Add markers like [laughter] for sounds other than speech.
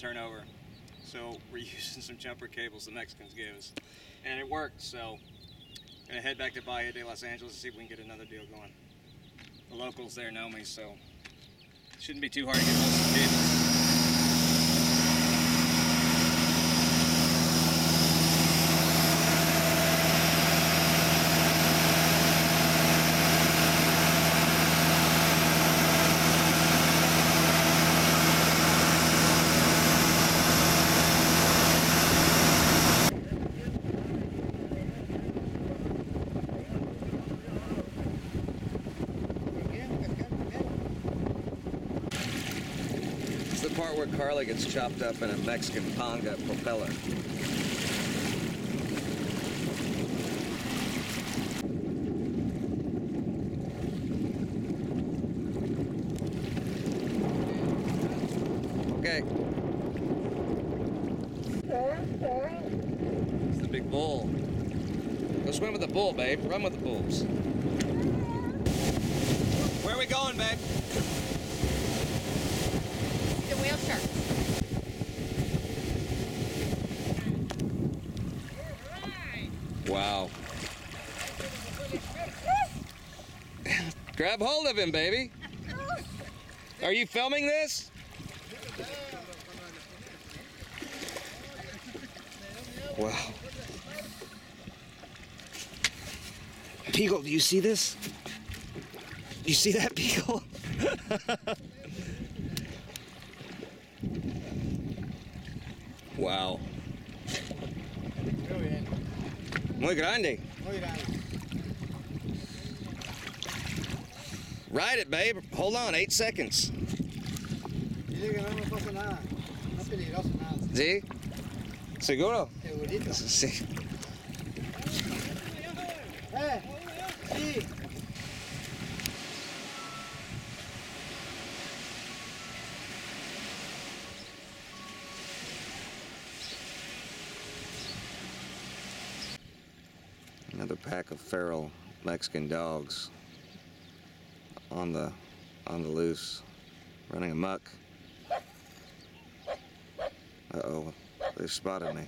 turn over. So we're [laughs] using some jumper cables the Mexicans gave us. And it worked, so I'm gonna head back to Bahia de Los Angeles and see if we can get another deal going. The locals there know me, so shouldn't be too hard to get some cables. It's the part where Carla gets chopped up in a Mexican panga propeller. Okay. It's the big bull. Go swim with the bull, babe. Run with the bulls. Where are we going, babe? The whale shark. Wow. Grab hold of him, baby. Are you filming this? Wow. Beagle, do you see this? You see that, [laughs] Beagle? wow. Muy bien, Muy grande. muy grande. Ride it, babe. Hold on, eight seconds. Dile que no me pasa nada. No es peligroso nada. ¿Sí? ¿Seguro? Segurito. Sí. ¡Eh! ¡Sí! Pack of feral Mexican dogs on the on the loose, running amok. Uh oh, they spotted me.